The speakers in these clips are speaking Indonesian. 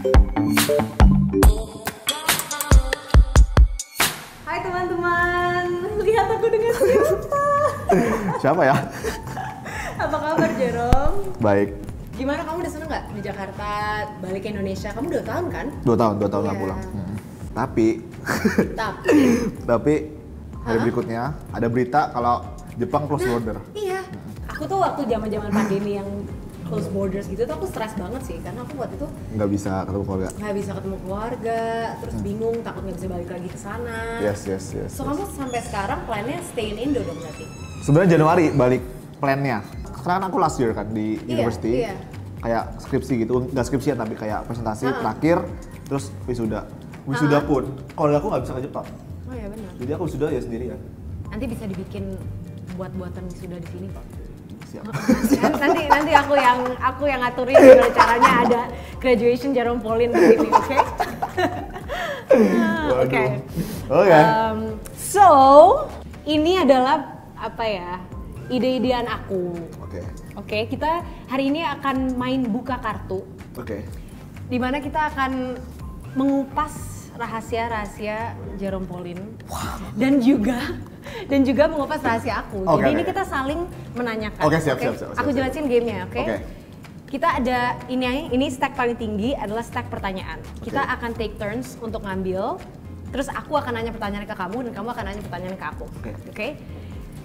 Hai teman-teman, lihat aku dengan siapa? Siapa ya? Apa kabar Jerome? Baik. Gimana kamu udah seneng nggak di Jakarta, balik ke Indonesia? Kamu udah tahun kan? Dua tahun, dua tahun nggak Iya. pulang. Mm. Tapi, Tapi, tapi hari Hah? berikutnya ada berita kalau Jepang close border. iya. Aku tuh waktu zaman-zaman pandemi yang close borders gitu tuh aku stres banget sih karena aku waktu itu Nggak bisa ketemu keluarga. nggak bisa ketemu keluarga, terus bingung takut nggak bisa balik lagi ke sana. Yes, yes, yes. So yes. kamu sampai sekarang plannya stay in Indo dong berarti? Sebenarnya Januari balik plannya. Karena aku last year kan di Iya, university. iya. Kayak skripsi gitu, nggak skripsian tapi kayak presentasi Ah. terakhir, terus wisuda. Wisuda Ah. pun, kalau aku nggak bisa ke Jepang. Oh ya benar. Jadi aku wisuda ya sendirian. Nanti bisa dibikin buat-buatan sudah di sini kok. Siap. nanti nanti aku yang aku yang ngaturin gimana caranya ada graduation Jerome Pauline di sini, oke? Oke. Oke. Um, so ini adalah apa ya ide-idean aku. Oke. Oke, kita hari ini akan main buka kartu, Oke. di mana kita akan mengupas rahasia-rahasia Jerome Pauline dan juga dan juga mengupas rahasia aku. Oke, Jadi oke. ini kita saling menanyakan. Oke, siap, siap, siap, siap, Aku jelasin gamenya, oke? Oke. Kita ada ini ini stack paling tinggi adalah stack pertanyaan. Kita Oke. akan take turns untuk ngambil. Terus aku akan nanya pertanyaan ke kamu dan kamu akan nanya pertanyaan ke aku. Oke. Oke.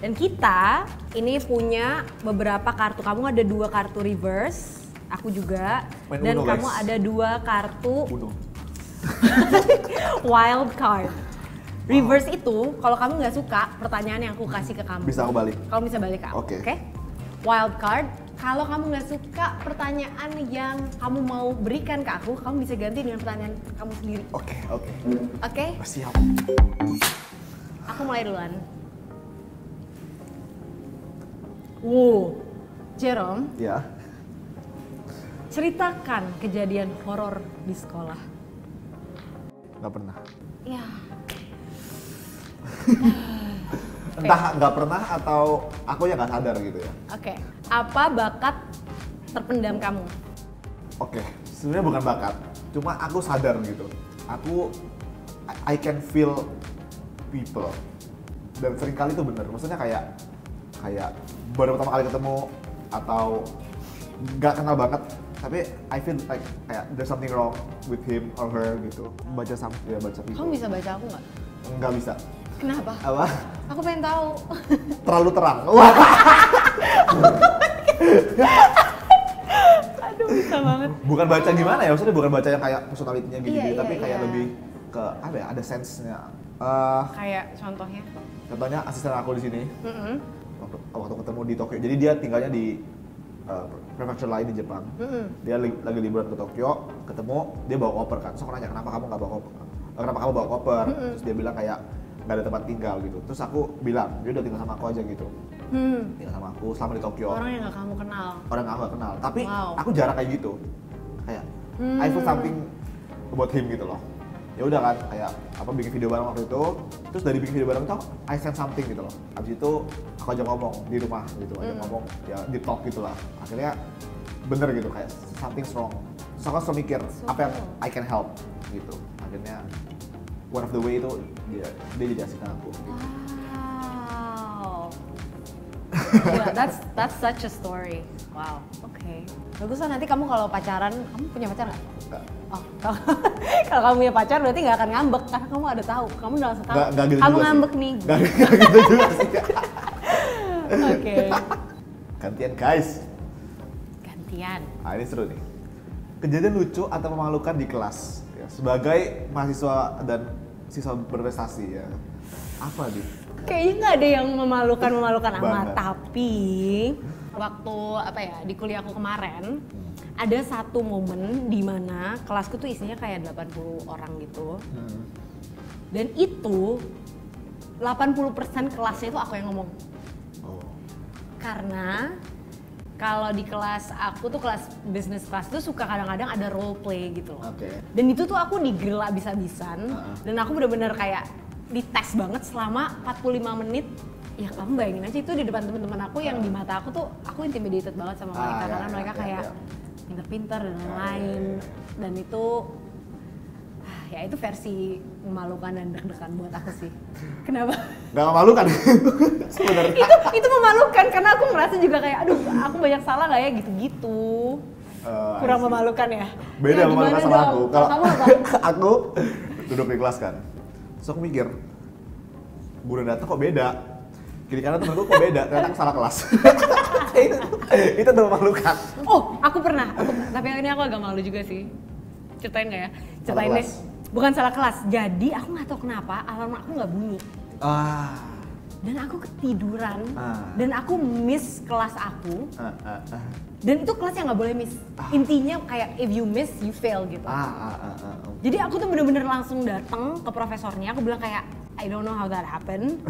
Dan kita ini punya beberapa kartu. Kamu ada dua kartu reverse, aku juga. Main dan Uno, kamu guys. ada dua kartu. wild card. Reverse itu kalau kamu nggak suka pertanyaan yang aku kasih ke kamu. Bisa aku balik. Kamu bisa balik ke aku. Oke. Oke. Wild card kalau kamu nggak suka pertanyaan yang kamu mau berikan ke aku, kamu bisa ganti dengan pertanyaan kamu sendiri. Oke, oke. Oke? Siap. Aku mulai duluan. Wow, Jerome, Ya. ceritakan kejadian horor di sekolah. Nggak pernah. Ya, Entah nggak pernah atau aku yang nggak sadar gitu ya. oke. Apa bakat terpendam kamu? Oke, sebenarnya bukan bakat, cuma aku sadar gitu. Aku I, I can feel people dan sering kali itu bener. Maksudnya kayak kayak baru pertama kali ketemu atau nggak kenal banget, tapi I feel like kayak there's something wrong with him or her gitu. Baca sam, ya baca people. Kamu bisa baca aku nggak? Nggak bisa. Kenapa? Apa? Aku pengen tahu. Terlalu terang. Wah. Aduh, bisa banget. bukan baca gimana ya maksudnya bukan baca yang kayak personality-nya gitu, Iya, iya, tapi kayak iya. lebih ke apa ya ada sense-nya Eh, Kayak contohnya. contohnya asisten aku di sini Mm-mm. waktu, waktu ketemu di Tokyo jadi dia tinggalnya di eh, prefecture lain di Jepang. Mm-mm. dia li- lagi liburan ke Tokyo ketemu dia bawa koper kan. So aku nanya kenapa kamu nggak bawa koper? "Eh, kenapa kamu bawa koper? Terus dia bilang kayak nggak ada tempat tinggal gitu. Terus aku bilang dia udah tinggal sama aku aja gitu. Hmm. tinggal sama aku selama di Tokyo. Orang yang gak kamu kenal. orang yang aku gak kenal. Tapi Wow. aku jarang kayak gitu. Kayak Hmm. I feel something about him gitu loh ya udah kan kayak apa bikin video bareng waktu itu terus dari bikin video bareng itu I sense something gitu loh abis itu aku aja ngomong di rumah gitu aja Hmm. ngomong ya di talk gitu lah akhirnya bener gitu kayak something wrong terus aku selalu mikir So apa yang. I can help gitu akhirnya one of the way itu dia dia jadi asisten aku gitu. Wow. That's that's such a story. Wow. Oke. Bagus lah nanti kamu kalau pacaran, kamu punya pacar nggak? Oh, kalau, kamu punya pacar berarti nggak akan ngambek karena kamu ada tahu. Kamu udah langsung tahu. Nggak- nggak gitu kamu juga sih. ngambek nih. Nggak nggak gitu juga sih Oke. gantian guys Gantian. Nah ini seru nih. Kejadian lucu atau memalukan di kelas ya, sebagai mahasiswa dan siswa berprestasi ya. Apa nih? Kayaknya nggak ada yang memalukan memalukan amat. Tapi waktu apa ya di kuliahku kemarin ada satu momen di mana kelasku tuh isinya kayak 80 orang gitu. Hmm. Dan itu 80% kelasnya itu aku yang ngomong. Oh. Karena kalau di kelas aku tuh kelas business class tuh suka kadang-kadang ada role play gitu loh. Oke. Dan itu tuh aku digeril abis-abisan Heeh. dan aku bener-bener kayak dites banget selama 45 menit. Ya kamu bayangin aja itu di depan teman-teman aku yang di mata aku tuh aku intimidated banget sama mereka Ah, ya, karena ya, mereka ya, kayak ya. Pinter-pinter dan lain-lain dan itu ah, ya itu versi memalukan dan deg-degan buat aku sih kenapa Gak memalukan sebenarnya. itu itu memalukan karena aku merasa juga kayak aduh aku banyak salah nggak ya gitu-gitu Eh, kurang memalukan ya Beda Ya, memalukan sama dong? aku. Kalau kamu apa aku duduk di kelas kan. Terus aku mikir, udah datang kok beda. Kiri kanan temen gue kok beda, ternyata salah kelas. itu, itu tuh memalukan. oh aku pernah aku, tapi ini aku agak malu juga sih ceritain nggak ya ceritain deh kelas. bukan salah kelas jadi aku nggak tahu kenapa alarm aku nggak bunyi Ah, dan aku ketiduran Ah. dan aku miss kelas aku ah, ah, ah, dan itu kelas yang nggak boleh miss intinya kayak if you miss you fail gitu ah, ah, ah, ah. jadi aku tuh bener-bener langsung datang ke profesornya aku bilang kayak I don't know how that happened.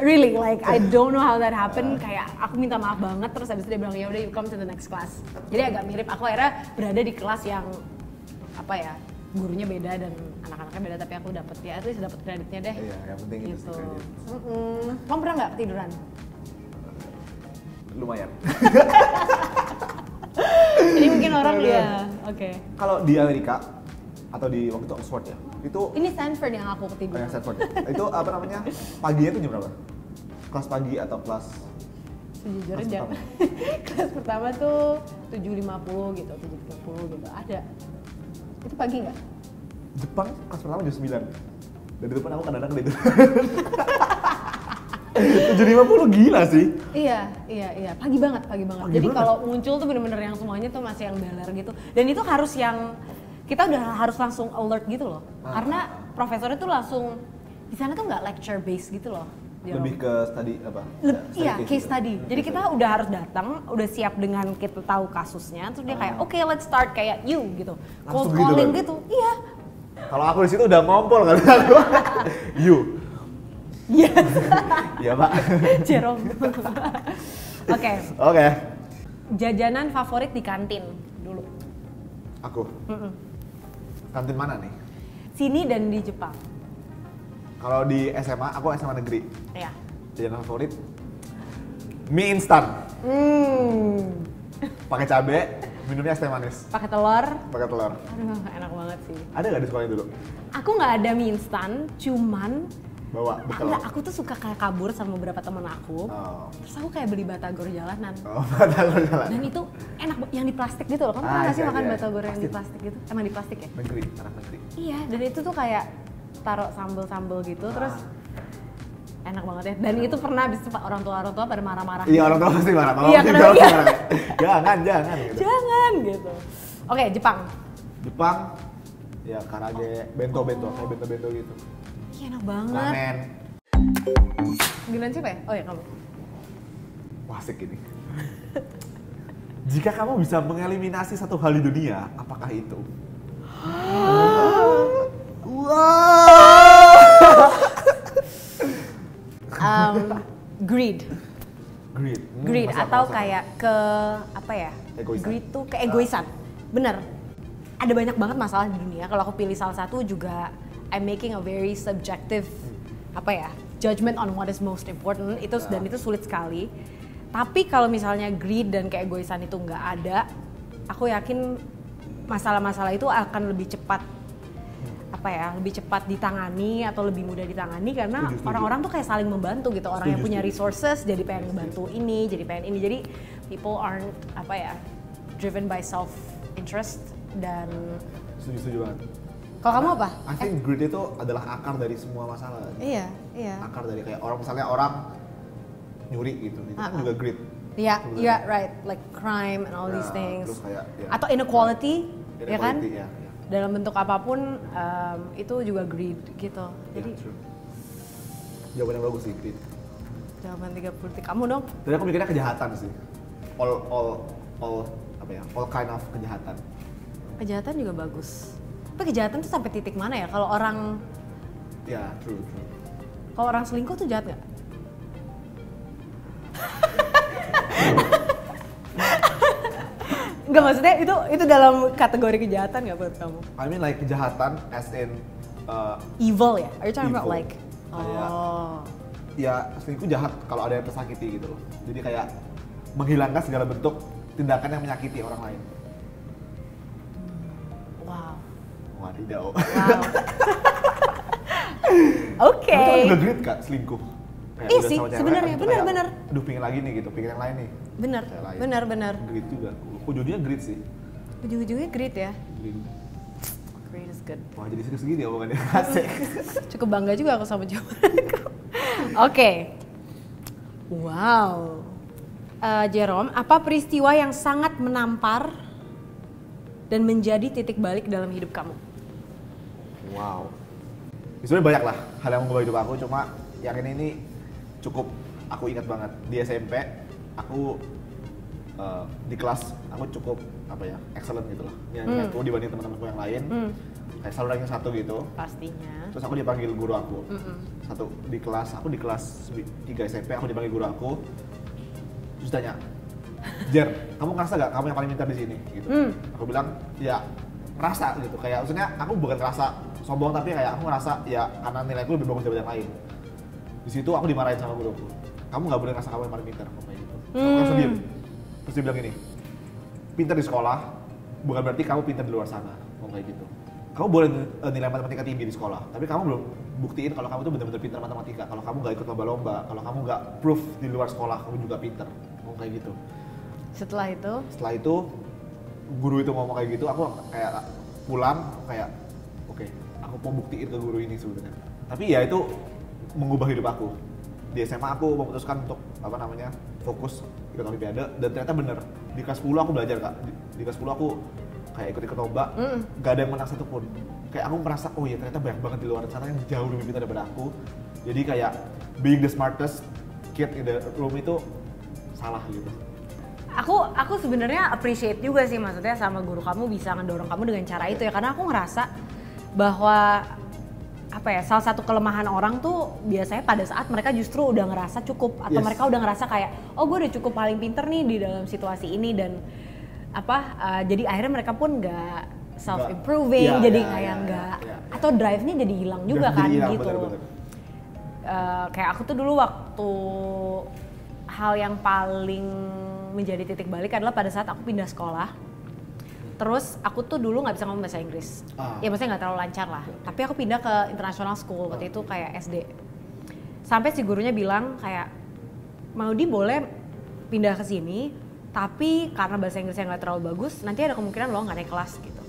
Really like I don't know how that happened. Kayak aku minta maaf banget terus habis itu dia bilang ya udah you come to the next class. Jadi agak mirip aku akhirnya berada di kelas yang apa ya gurunya beda dan anak-anaknya beda tapi aku dapet ya at least dapet kreditnya deh. Iya, yang penting itu gitu. sih kredit. Mm-mm. kamu pernah nggak ketiduran Lumayan. jadi mungkin orang ya oke. Kalau di Amerika atau di waktu itu Oxford ya, itu ini Stanford yang aku Oh, yang Stanford. itu apa namanya? Paginya itu jam berapa? Kelas pagi atau kelas sejujurnya Kelas jam kelas pertama tuh 7.50 gitu 7.30 gitu ada itu pagi nggak Jepang kelas pertama jam 9 Dan di depan aku kadang-kadang itu 750 gila sih Iya, iya, iya. Pagi banget, pagi banget. Pagi Jadi kalau muncul tuh bener-bener yang semuanya tuh masih yang beler gitu. Dan itu harus yang kita udah harus langsung alert gitu loh. Ah. Karena profesornya tuh langsung di sana tuh nggak lecture base gitu loh. Dia Lebih ke study apa? Leb- Study iya, case gitu. study. Jadi kita udah harus datang, udah siap dengan kita tahu kasusnya, terus dia kayak, Ah. oke let's start kayak you gitu, Langsung cold gitu calling kan? gitu. Iya, Kalau aku di situ udah ngompol kali aku You iya, Iya pak Jerome. Oke, Oke jajanan favorit di kantin dulu. Aku Mm-mm. Kantin mana nih? Sini dan di Jepang. Kalau di SMA, aku SMA negeri Ya. Jajanan favorit Mie instan Hmm. pakai cabe minumnya es teh manis Pakai telur. pakai telur Aduh, enak banget sih. ada nggak di sekolah dulu Aku nggak ada mie instan, cuman bawa bekal enggak, aku tuh suka kayak kabur sama beberapa temen aku. oh Terus aku kayak beli batagor jalanan. oh batagor jalan Dan itu enak yang di plastik gitu loh. Kamu Ah, pernah nggak sih iya, makan iya. batagor yang di plastik gitu? Emang di plastik ya? negeri anak negeri Iya, dan itu tuh kayak taruh sambel-sambel gitu terus Ah. enak banget ya. Dan itu pernah habis orang tua orang tua pada marah-marah. iya orang tua pasti marah mama Iya, pasti kenapa? jawab Iya. marah. jangan jangan gitu Jangan gitu. Oke, Jepang. Jepang ya karage bento bento kayak bento bento gitu Iya enak banget. ramen. Giliran siapa ya? Oh ya kamu. wah asik ini. Jika kamu bisa mengeliminasi satu hal di dunia apakah itu? Wow Um, greed. greed. Hmm, greed masuk atau akal, kayak ke apa ya? Egoisan. greed tuh keegoisan bener. Ada banyak banget masalah di dunia. Kalau aku pilih salah satu juga I'm making a very subjective apa ya judgment on what is most important. Itu Ya. dan itu sulit sekali. Tapi kalau misalnya greed dan keegoisan itu nggak ada aku yakin masalah-masalah itu akan lebih cepat apa ya lebih cepat ditangani atau lebih mudah ditangani karena orang-orang tuh kayak saling membantu gitu. Orang yang Setuju, punya setuju. resources jadi pengen ngebantu ini jadi pengen ini. Jadi people aren't apa ya driven by self interest dan setuju setuju banget kalau kamu apa I think greed itu adalah akar dari semua masalah iya iya akar dari kayak orang misalnya orang nyuri gitu itu kan Ah, ah. juga greed iya iya right like crime and all these Ya, things terus kayak, ya. atau inequality, ya kan Inequality, ya, ya. dalam bentuk apa pun em, itu juga greed gitu jadi true. jawaban yang bagus sih greed jawaban tiga politik kamu dong Tadi aku mikirnya kejahatan sih. All all all apa ya? All kind of kejahatan. kejahatan juga bagus tapi kejahatan tuh sampai titik mana ya kalau orang Ya, true, true. kalau orang selingkuh tuh jahat nggak Enggak maksudnya itu itu dalam kategori kejahatan nggak buat kamu? I mean like kejahatan as in uh, Evil ya? Are you talking about Evil. like? Kayak- Oh. ya selingkuh jahat kalau ada yang tersakiti gitu loh. Jadi kayak menghilangkan segala bentuk tindakan yang menyakiti orang lain. Wadidaw. Wow. Oke. Tapi kan juga grit kak, selingkuh. Iya sih, sebenarnya, habis itu benar, kayak, benar. Aduh pingin lagi nih gitu, pingin yang lain nih. Bener, bener, bener. Grit juga. Ujungnya grit sih. Ujung-ujungnya great ya. Grit. Is good. Wah jadi serius gini omongannya. Asik. Cukup bangga juga aku sama jawabanku. Oke. Wow. Eh, Jerome, apa peristiwa yang sangat menampar dan menjadi titik balik dalam hidup kamu? Wow. Sebenarnya banyak lah hal yang mengubah hidup aku, cuma yang ini ini cukup aku ingat banget di SMP aku eh, di kelas aku cukup apa ya excellent gitu loh nyanyi aku dibanding teman-temanku yang lain Hmm. kayak selalu ranking satu gitu Pastinya. terus aku dipanggil guru aku Mm-mm. satu di kelas aku di kelas 3 SMP aku dipanggil guru aku terus tanya Jer, kamu ngerasa gak kamu yang paling pintar di sini? Gitu. Hmm. Aku bilang ya ngerasa gitu. Kayak maksudnya aku bukan ngerasa sombong tapi kayak aku ngerasa ya karena nilaiku lebih bagus daripada yang lain. Di situ aku dimarahin sama guruku. Kamu nggak boleh ngerasa kamu yang paling pintar aku kayak gitu. Aku Hmm. langsung diem. Terus dia bilang gini, pintar di sekolah bukan berarti kamu pintar di luar sana. Ngomong kayak gitu. Kamu boleh eh, nilai matematika tinggi di sekolah, tapi kamu belum buktiin kalau kamu tuh benar-benar pintar matematika. Kalau kamu nggak ikut lomba-lomba, kalau kamu nggak proof di luar sekolah kamu juga pintar. Ngomong kayak gitu Setelah itu, setelah itu guru itu ngomong kayak gitu aku kayak pulang aku kayak aku mau buktiin ke guru ini sebenarnya. Tapi ya itu mengubah hidup aku. Di SMA aku memutuskan untuk apa namanya fokus ikut olimpiade. Dan ternyata bener di kelas 10 aku belajar kak. Di, di kelas 10 aku kayak ikut-ikut lomba. Mm. gak ada yang menang satupun kayak aku merasa oh iya ternyata banyak banget di luar sana yang jauh lebih pintar daripada aku. Jadi kayak being the smartest kid in the room itu salah gitu. Aku aku sebenarnya appreciate juga sih maksudnya sama guru kamu bisa ngedorong kamu dengan cara itu ya. Karena aku ngerasa bahwa apa ya salah satu kelemahan orang tuh biasanya pada saat mereka justru udah ngerasa cukup atau Yes. mereka udah ngerasa kayak oh gue udah cukup paling pinter nih di dalam situasi ini dan apa uh, jadi akhirnya mereka pun nggak self improving Iya, jadi iya, kayak iya, nggak iya, iya. atau drive-nya jadi hilang juga Jadi kan hilang, gitu bener-bener. Eh, kayak aku tuh dulu waktu hal yang paling menjadi titik balik adalah pada saat aku pindah sekolah. Terus aku tuh dulu nggak bisa ngomong bahasa Inggris. Ah. Ya maksudnya nggak terlalu lancar lah. Tapi aku pindah ke international school waktu itu kayak SD. Sampai si gurunya bilang kayak Maudi boleh pindah ke sini, tapi karena bahasa Inggrisnya nggak terlalu bagus, nanti ada kemungkinan lo nggak naik kelas gitu.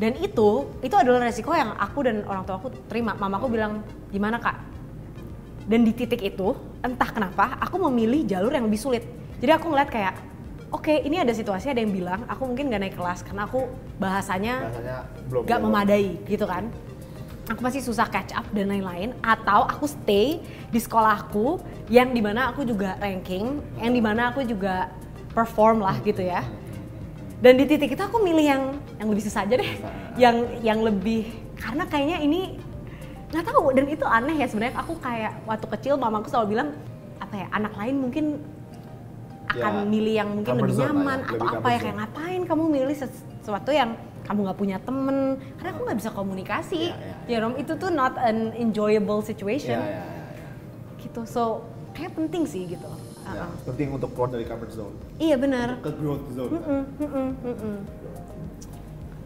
Dan itu, itu adalah resiko yang aku dan orang tua aku terima. Mamaku bilang, gimana kak? Dan di titik itu, entah kenapa, aku memilih jalur yang lebih sulit. Jadi aku ngeliat kayak, oke ini ada situasi ada yang bilang, aku mungkin gak naik kelas karena aku bahasanya Bahasanya belum gak belum. memadai gitu kan. Aku masih susah catch up dan lain-lain. Atau aku stay di sekolahku yang di mana aku juga ranking, yang di mana aku juga perform lah gitu ya. Dan di titik itu aku milih yang yang lebih susah aja deh, yang yang lebih karena kayaknya ini nggak tahu dan itu aneh ya sebenarnya aku kayak waktu kecil mamaku selalu bilang apa ya anak lain mungkin akan Ya, milih yang mungkin comfort lebih ya, nyaman lebih atau apa comfort ya kayak ngapain kamu milih ses- sesuatu yang kamu nggak punya temen karena aku nggak bisa komunikasi Ya, ya, ya Rom itu tuh not an enjoyable situation Ya, ya, ya, ya. gitu so kayak penting sih gitu Ya, Uh-uh. penting untuk keluar dari comfort zone. iya benar Ke growth zone. Mm-mm, mm-mm, mm-mm.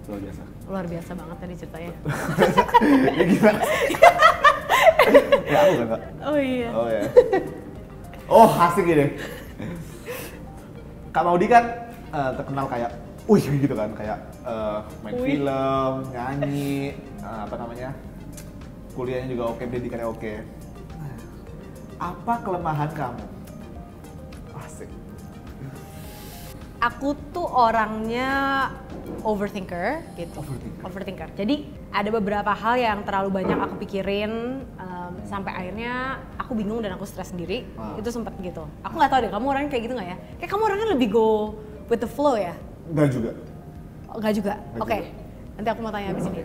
Luar biasa. luar biasa banget tadi ceritanya ya gimana? ya aku kan oh iya Oh ya. Oh asik ini. Kak Maudi kan eh, terkenal kayak, wih gitu kan, kayak eh, main Wih. film, nyanyi, eh, apa namanya, kuliahnya juga oke, pendidikannya oke. Apa kelemahan kamu? Asik. aku tuh orangnya overthinker gitu. Overthinker. Overthinker. Jadi ada beberapa hal yang terlalu banyak aku pikirin em, sampai akhirnya aku bingung dan aku stres sendiri. Ah. Itu sempet gitu. Aku nggak tahu deh, kamu orangnya kayak gitu nggak ya? Kayak kamu orangnya lebih go with the flow ya? Enggak juga. Oh, Nggak juga. Nggak Oke. juga. Nanti aku mau tanya abis ini.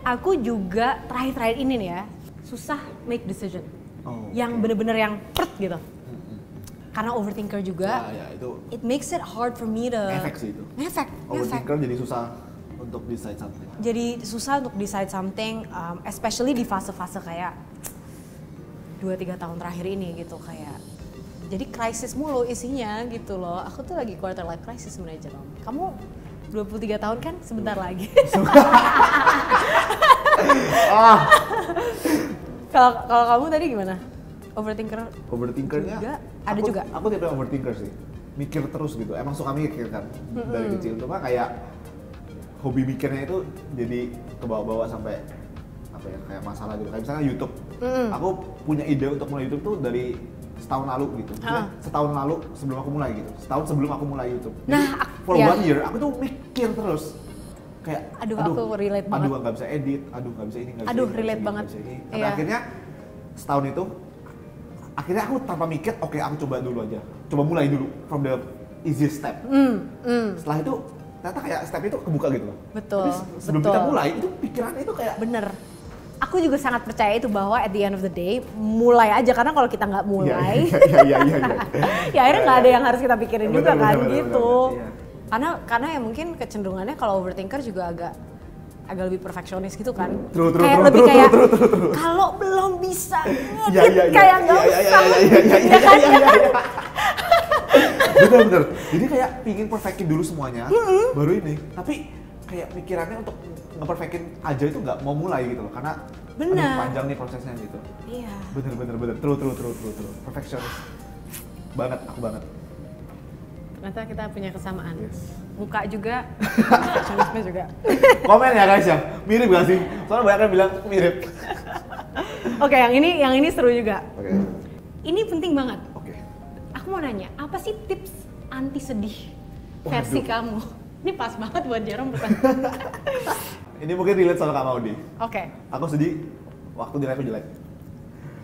Aku juga terakhir-terakhir ini nih ya susah make decision. Oh, Yang bener-bener yang pert gitu. Karena overthinker juga. Ya, ya, itu It makes it hard for me to Ngefek sih itu. Ngefek. overthinker jadi susah untuk decide something. Jadi susah untuk decide something, um, especially di fase-fase kayak 2-3 tahun terakhir ini gitu kayak jadi krisis mulu isinya gitu loh. Aku tuh lagi quarter life crisis sebenarnya Jerome. Kamu 23 tahun kan sebentar lagi. ah Kalau kalau kamu tadi gimana? Overthinker. Overthinkernya Juga? Ada aku, juga? aku tipe overthinker sih. Mikir terus gitu. Emang suka mikir kan dari kecil. Cuma kayak hobi mikirnya itu jadi kebawa-bawa sampai apa ya kayak masalah gitu. Kayak misalnya YouTube. Aku punya ide untuk mulai YouTube tuh dari setahun lalu gitu. Setahun lalu sebelum aku mulai gitu. Setahun sebelum aku mulai YouTube. Nah, Jadi, ak- for ya. one year aku tuh mikir terus. Kayak Aduh, aku relate banget. aduh nggak bisa edit. Aduh nggak bisa ini nggak bisa Aduh, ini, relate bisa ini, banget. bisa ini. Sampai Iya. akhirnya setahun itu akhirnya aku tanpa mikir oke aku coba dulu aja coba mulai dulu from the easiest step Hmm, hmm. setelah itu ternyata kayak step itu kebuka gitu loh Betul, Tapi sebelum betul. kita mulai itu pikirannya itu kayak Bener. Aku juga sangat percaya itu bahwa at the end of the day mulai aja karena kalau kita nggak mulai, Iya, iya, iya, iya, iya. ya akhirnya nggak ada yang harus kita pikirin Bener, juga bener, kan bener, gitu. bener, iya. Karena karena ya mungkin kecenderungannya kalau overthinker juga agak agak lebih perfeksionis gitu kan. True, true, kayak true, lebih true, kayak true, true, true. kalau belum bisa iya. kayak nggak Iya, iya, usah. iya, iya, iya, iya, Ya kan, iya, ya iya, kan? iya. bener bener jadi kayak pingin perfectin dulu semuanya baru ini tapi kayak pikirannya untuk ngeperfectin aja itu nggak mau mulai gitu loh karena Bener. aduh, panjang nih prosesnya gitu Iya. bener bener bener true true true true true perfectionist banget aku banget Ternyata kita punya kesamaan. Yes. Muka juga, perfeksionisme juga. komen ya guys ya mirip gak sih soalnya banyak yang bilang mirip Oke, yang ini yang ini seru juga. oke Ini penting banget. oke Aku mau nanya, apa sih tips anti sedih Waduh. versi kamu? Ini pas banget buat Jerome bukan? ini mungkin relate sama kak Maudi Oke, aku sedih waktu nilai aku jelek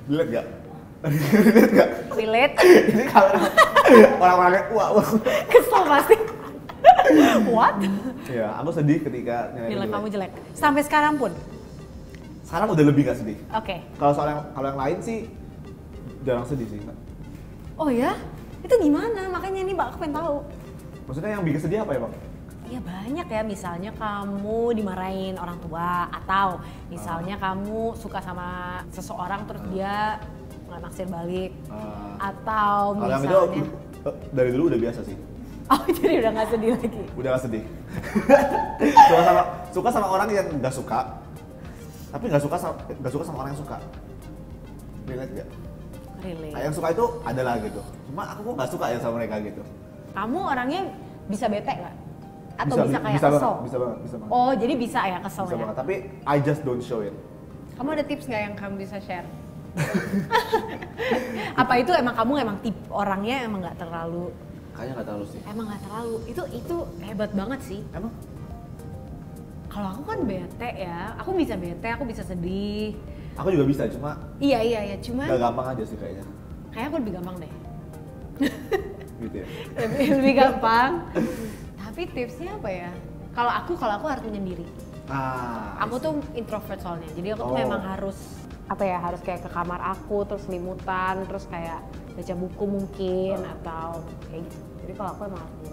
relate gak relate gak relate. ini kalau orang-orang wah, wah. Kesel pasti. What? ya aku sedih ketika nilai, Nilai kamu jelek. Sampai sekarang pun. sekarang udah lebih gak sedih Oke. kalau soal yang kalau yang lain sih jarang sedih sih. Oh ya? Itu gimana? Makanya nih Mbak, aku pengen tahu. maksudnya yang bikin sedih apa ya bang Iya banyak ya, misalnya kamu dimarahin orang tua atau misalnya kamu suka sama seseorang terus dia nggak naksir balik. Ah. atau yang itu misalnya eh, dari dulu udah biasa sih. Oh jadi udah nggak sedih lagi? Udah gak sedih. Suka sama suka sama orang yang gak suka. Tapi gak suka sama gak suka sama orang yang suka. Relate gak? really Nah, yang suka itu adalah gitu. Cuma aku kok gak suka ya sama mereka gitu. Kamu orangnya bisa bete nggak? Atau bisa, Bisa, kayak bisa kesel? banget, bisa banget, bisa banget. oh jadi bisa ya kesel bisa ya? banget tapi I just don't show it. Kamu ada tips nggak yang kamu bisa share apa itu emang kamu emang tip orangnya emang nggak terlalu kayaknya gak terlalu sih emang nggak terlalu itu itu hebat banget sih emang Kalau aku kan bete ya, aku bisa bete, aku bisa sedih. aku juga bisa cuma Iya iya iya, cuman gak gampang aja sih kayaknya kayak aku lebih gampang deh. gitu ya lebih, lebih gampang. Tapi tipsnya apa ya? Kalau aku kalau aku harus menyendiri. ah Aku tuh introvert soalnya, jadi aku tuh Oh. memang harus apa ya harus kayak ke kamar aku terus limutan terus kayak baca buku mungkin atau kayak gitu. Jadi kalau aku emang harus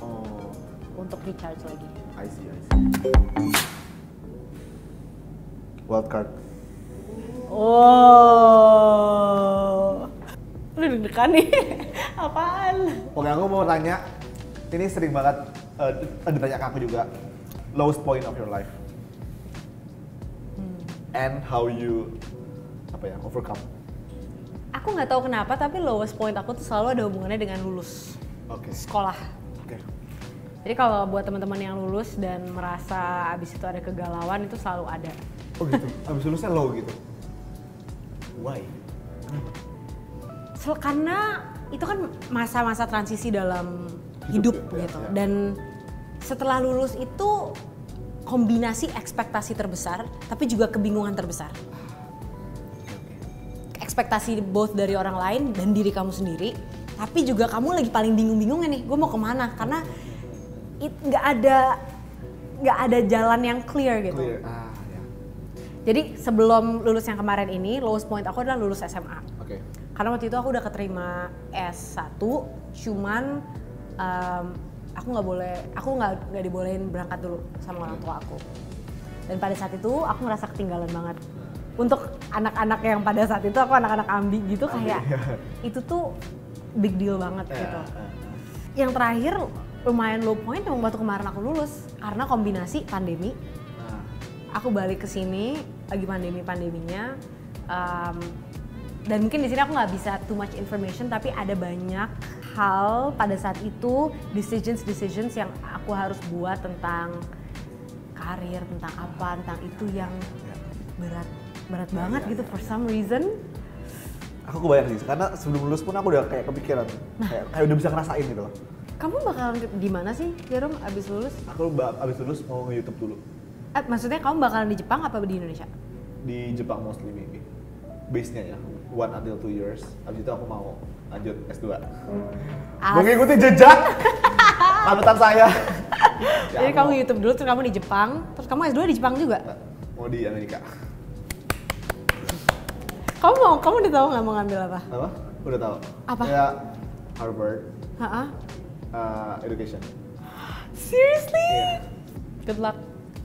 oh untuk recharge lagi. I see I see wild card Oh, lu deg-degan nih? Apaan? Oke, aku mau tanya, ini sering banget eh, ditanya ke aku juga, lowest point of your life, Hmm. and how you apa ya overcome. Aku nggak tahu kenapa, tapi lowest point aku tuh selalu ada hubungannya dengan lulus Oke. sekolah. Oke. Jadi kalau buat teman-teman yang lulus dan merasa abis itu ada kegalauan itu selalu ada. Oh gitu. Abis lulusnya low gitu. Why? Sel- karena itu kan masa-masa transisi dalam hidup, Hidup ya, gitu. ya. Dan setelah lulus itu kombinasi ekspektasi terbesar, tapi juga kebingungan terbesar. Ekspektasi both dari orang lain dan diri kamu sendiri. Tapi juga kamu lagi paling bingung-bingungnya nih gue mau ke mana? Karena nggak ada nggak ada jalan yang clear gitu. Clear. Ah ya. jadi sebelum lulus yang kemarin ini lowest point aku adalah lulus SMA Oke. karena waktu itu aku udah keterima S1 cuman em, aku nggak boleh aku nggak nggak dibolehin berangkat dulu sama orang tua aku. Dan pada saat itu aku ngerasa ketinggalan banget untuk anak-anak yang pada saat itu aku anak-anak ambi gitu kayak iya. itu tuh big deal banget Ya, gitu. ya, ya. Yang terakhir lumayan low point emang waktu kemarin aku lulus karena kombinasi pandemi. Nah, Aku balik ke sini lagi pandemi pandeminya. Um, dan mungkin di sini aku nggak bisa too much information tapi ada banyak hal pada saat itu decisions decisions yang aku harus buat tentang karir tentang apa tentang itu yang ya. berat berat banget gitu for some reason Aku kebayang sih, karena sebelum lulus pun aku udah kayak kepikiran, kayak, kayak udah bisa ngerasain gitu loh. kamu bakalan di mana sih Jarum abis lulus Aku abis lulus mau nge-youtube dulu. eh, maksudnya kamu bakalan di Jepang apa di Indonesia Di Jepang mostly maybe. Base-nya ya, one until two years. Abis itu aku mau lanjut S2. As- Mengikuti jejak panutan saya. Ya, jadi kamu mau- YouTube dulu terus kamu di Jepang terus kamu S2 di Jepang juga mau di Amerika. Kamu mau kamu udah tahu nggak mau ngambil apa Apa? Udah tahu. Apa? Ya Harvard Hah? uh, Education. Seriously? Iya. Good luck.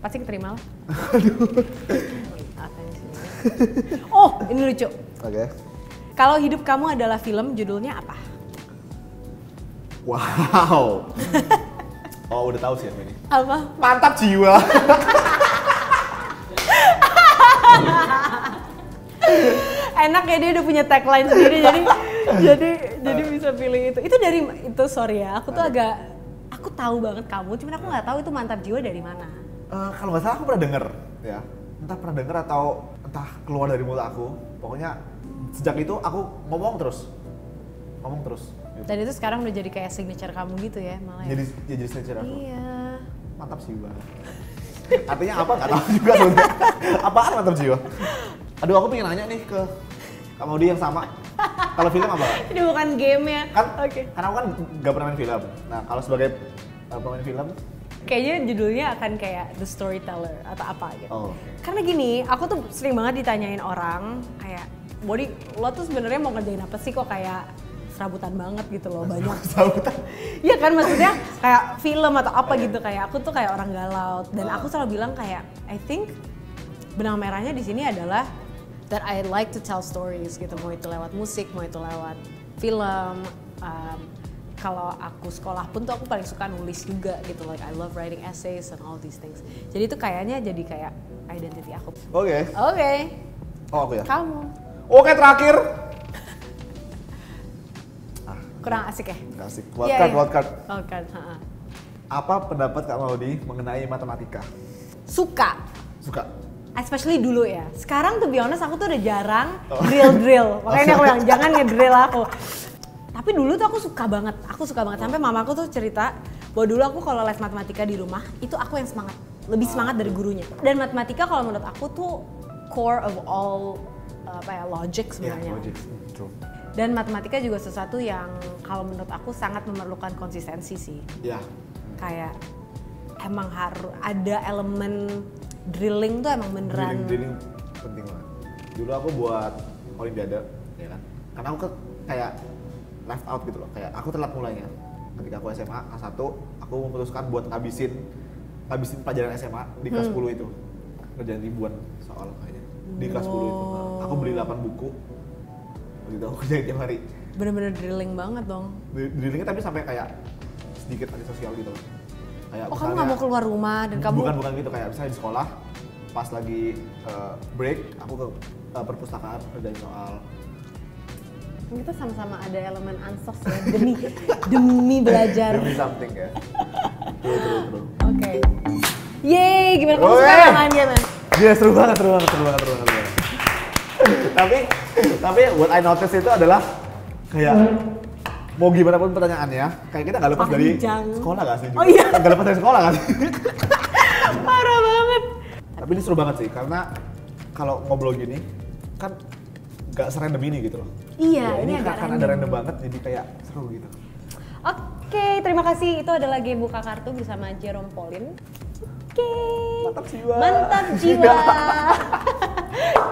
Pasti keterima lah. Oh, ini lucu. Oke. Kalau hidup kamu adalah film, judulnya apa? Wow. oh udah tahu sih yang ini. Apa? Mantap jiwa. Enak ya dia udah punya tagline sendiri jadi jadi jadi bisa pilih itu. Itu dari itu sorry ya, aku tuh agak aku tahu banget kamu, cuman aku nggak tahu itu mantap jiwa dari mana. Eh, kalau nggak salah aku pernah denger ya entah pernah denger atau entah keluar dari mulut aku pokoknya sejak itu aku ngomong terus ngomong terus gitu. Dan itu sekarang udah jadi kayak signature kamu gitu ya malah. ya? jadi ya jadi signature aku Iya. mantap jiwa artinya apa nggak tahu juga sebenarnya apaan mantap jiwa aduh aku pengen nanya nih ke Kak Maudi yang sama. Kalau film apa? Ini bukan game ya. kan Oke. karena aku kan nggak pernah main film. Nah kalau sebagai uh, pemain film? Kayaknya judulnya akan kayak The Storyteller atau apa gitu. oh Karena gini, aku tuh sering banget ditanyain orang kayak, Body, lo tuh sebenarnya mau ngerjain apa sih kok kayak serabutan banget gitu loh banyak. sabutan Iya kan maksudnya kayak film atau apa gitu kayak aku tuh kayak orang galau. Dan aku selalu bilang kayak I think benang merahnya di sini adalah that I like to tell stories gitu. Mau itu lewat musik mau itu lewat film um, kalau aku sekolah pun tuh aku paling suka nulis juga gitu. Like I love writing essays and all these things. Jadi itu kayaknya jadi kayak identity aku. Oke. Oke. Oh aku ya? Kamu. Oke terakhir. Ah. Kurang asik ya? Nggak asik. Wildcard iya. wildcard wildcard ha-ha. apa pendapat Kak Maudi mengenai matematika? Suka. Suka especially dulu ya. Sekarang tuh be honest aku tuh udah jarang Oh. drill-drill. Makanya aku bilang jangan ngedrill aku. Tapi dulu tuh aku suka banget. Aku suka banget sampai mamaku tuh cerita bahwa dulu aku kalau les matematika di rumah itu aku yang semangat, lebih semangat dari gurunya. Dan matematika kalau menurut aku tuh core of all apa ya logic ya sebenarnya. logic true Dan matematika juga sesuatu yang kalau menurut aku sangat memerlukan konsistensi sih. ya Kayak emang harus ada elemen drilling tuh emang beneran. Drilling drilling penting banget. Dulu aku buat olimpiade ya kan? Karena aku ke- kayak left out gitu loh. Kayak aku telat mulainya. Ketika aku SMA kelas 1 aku memutuskan buat ngabisin ngabisin pelajaran SMA di kelas 10 itu. Ngerjain ribuan soal kayaknya. Di kelas 10 itu. Aku beli 8 buku. Begitu aku kerjain tiap hari. Bener-bener drilling banget dong. Dri- drillingnya tapi sampai kayak sedikit antisosial gitu loh kayak Oh kamu nggak mau keluar rumah dan kamu bukan bukan gitu kayak misalnya di sekolah pas lagi uh, break aku ke uh, perpustakaan kerjain soal kita sama-sama ada elemen ansos ya demi demi belajar. demi something ya true true true Oke. Yeay, gimana kamu suka main game? Seru banget seru banget seru banget seru banget, seru banget. tapi tapi what I notice itu adalah kayak mau gimana pun pertanyaannya kayak kita nggak lepas dari sekolah gak sih Oh iya. nggak lepas dari sekolah kan Parah banget. tapi ini seru banget sih karena kalau ngobrol gini kan nggak serandom ini gitu loh Iya, Ya, ini, ini agak karena ada random banget jadi kayak seru gitu Oke, terima kasih. Itu adalah game buka kartu bersama Jerome Pauline. Oke. Mantap jiwa. Mantap jiwa.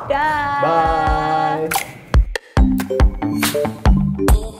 Dah. bye